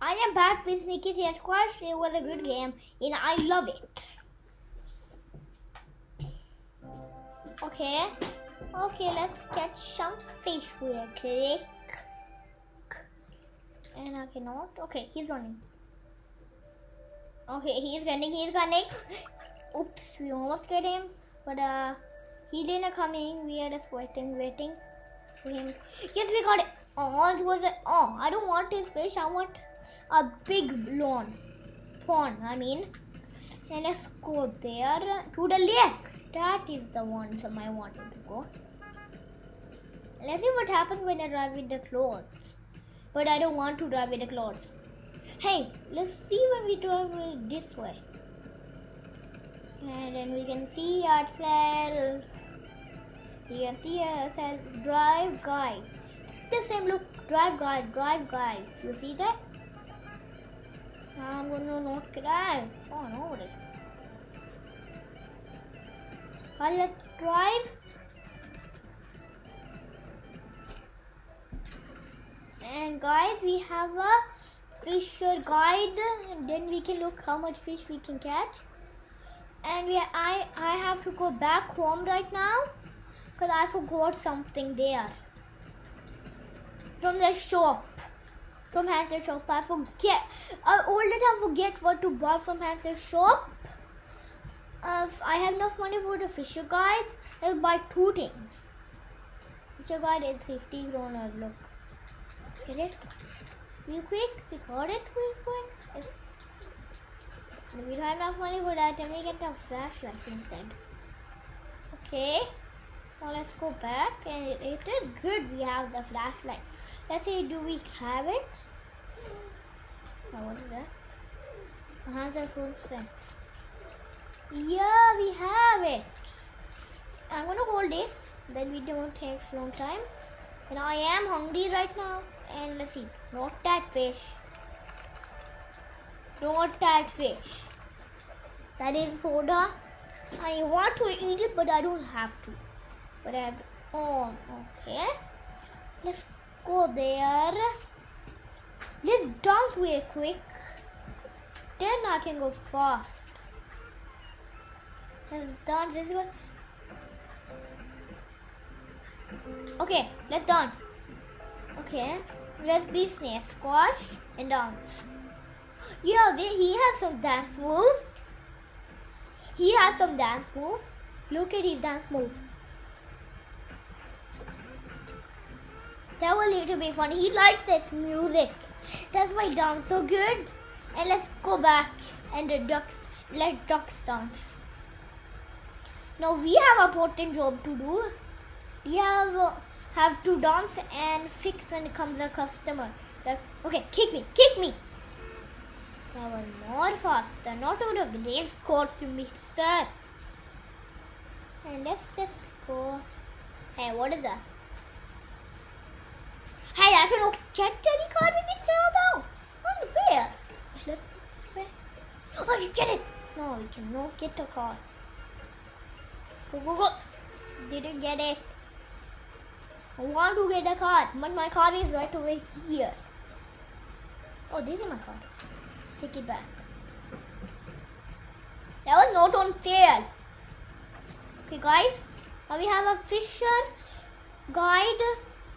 I am back with Nikki Squash. It was a good game and I love it. Okay. Okay, let's catch some fish real quick. And I cannot. Okay, he's running. Okay, he's running, he's running. Oops, we almost got him. But uh he didn't come in. We are just waiting, waiting for him. Yes, we got it. Oh, it was oh, I don't want his fish, I want a big lawn. Pond, I mean. And let's go there to the lake. That is the one some I wanted to go. Let's see what happens when I drive with the clothes. But I don't want to drive with the clothes. Hey, let's see when we drive this way. And then we can see ourselves. We can see ourselves. Drive guys. It's the same look. Drive guys. drive guys. You see that? I'm gonna not drive. Oh no. Well, let's drive. And guys, we have a fisher guide. And then we can look how much fish we can catch. And we, I, I have to go back home right now because I forgot something there from the shop. From hamster shop, I forget. I time forget what to buy from hamster shop. Uh, I have enough money for the fisher guide, I'll buy two things. Fisher guide is 50 kroner. Look, get it? Real quick, we got it real quick. If we don't have enough money for that, then we get a flashlight instead. Okay. Now let's go back and it, is good we have the flashlight. Let's see, do we have it? Oh, what is that? Uh-huh, the full strength. Yeah, we have it. I'm gonna hold this, then we don't take long time. And I am hungry right now. And let's see, not that fish. Not that fish. That is soda. I want to eat it, but I don't have to. To. Oh, okay. Let's go there. Let's dance real quick. Then I can go fast. Let's dance this one. Okay, let's dance. Okay, let's be snake squash and dance. They, he has some dance moves. He has some dance moves. Look at his dance move. That a little bit funny. He likes this music. That's why he dance so good. And let's go back and the ducks let ducks dance. Now we have a important job to do. We have uh, have to dance and fix when comes a customer. Like, okay, kick me, kick me. That was more faster, not out of grave court mister. And let's just go. Hey, what is that? I get any card when it's down. Unfair. Let's where? Oh, you get it. No, we cannot get a card. Go, go, go. Didn't get it. I want to get a card, but my card is right over here. Oh, this is my card. Take it back. That was not on sale. Okay, guys. Now we have a fisher guide.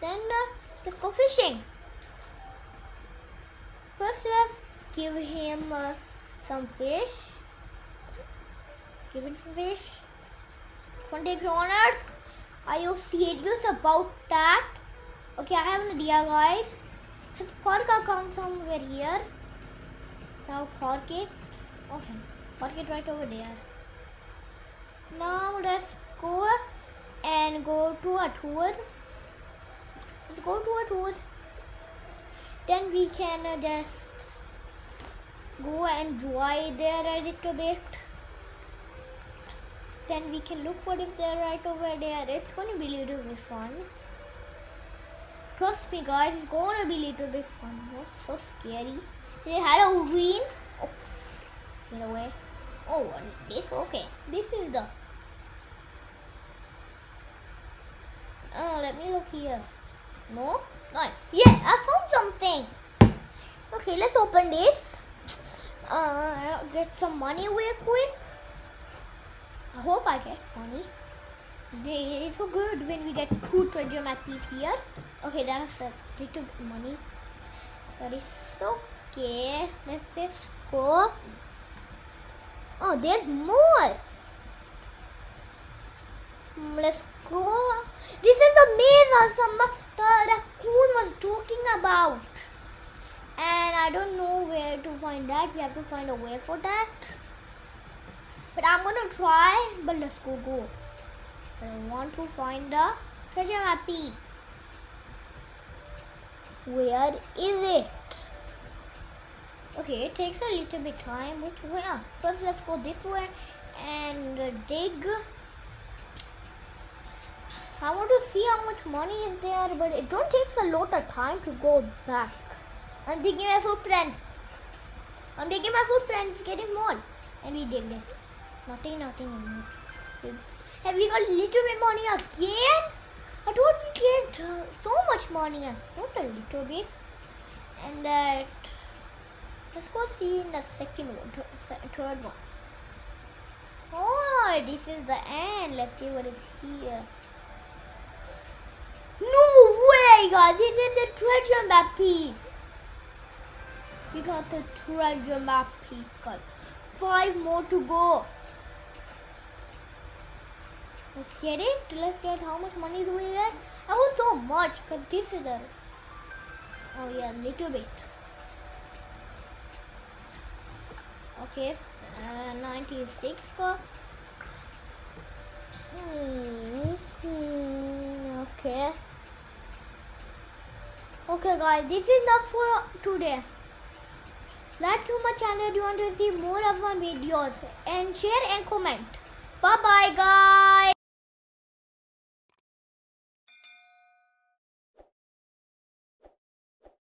Then uh, let's go fishing. First, let's give him uh, some fish. Give him some fish. 20 kroners. Are you serious about that? Okay, I have an idea, guys. Park our car somewhere here. Now park it. Okay, park it right over there. Now let's go and go to a tour. Let's go to a tour. Then we can uh, just go and enjoy there a little bit then we can look what if they're right over there. It's gonna be a little bit fun. Trust me guys, it's gonna be a little bit fun. Not so scary. They had a win. Oops. Get away. Oh, what is this? Okay. This is the Oh, let me look here. No? No. Yeah, I found something. Okay, let's open this. Uh, get some money real quick. I hope I get money. It's so good when we get two treasure mappies here. Okay, that's a little bit money. That is okay. Let's just go. Oh, there's more. Hmm, let's go. This is the about. And I don't know where to find that. We have to find a way for that. But I'm gonna try. But let's go go. I want to find the treasure happy. Where is it? Okay, it takes a little bit time. Which way? First, let's go this way and dig. I want to see how much money is there, but it don't takes a lot of time to go back. I'm digging my footprints. I'm digging my footprints, getting more. And we did it. Nothing, nothing. Have we got a little bit money again? I thought we get uh, so much money. Not a little bit. And that. let's go see in the second one, third one. Oh, this is the end. Let's see what is here. No way, guys! This is the treasure map piece. We got the treasure map piece, guys. Five more to go. Let's get it. Let's get how much money do we get? I want so much because this is a. Oh yeah, little bit. Okay, uh, 96 for. Hmm, hmm, okay okay guys this is enough for today. Like to my channel if you want to see more of my videos? And share and comment. Bye bye guys.